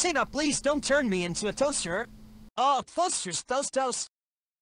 Shayna, please don't turn me into a toaster. Oh, toasters, toast, toast.